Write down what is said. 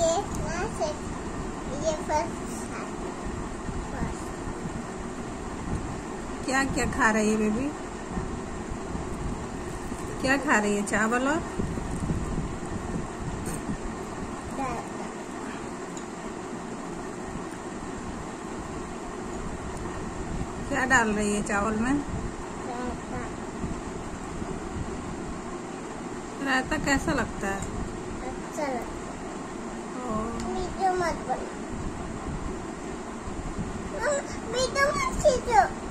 Yes, massive. Yes, first. क्या क्या खा रही है बेबी? क्या खा रही है? चावल और? क्या डाल रही है चावल में? रायता कैसा लगता है? अच्छा लगता ओ, मत बना मत खींचो।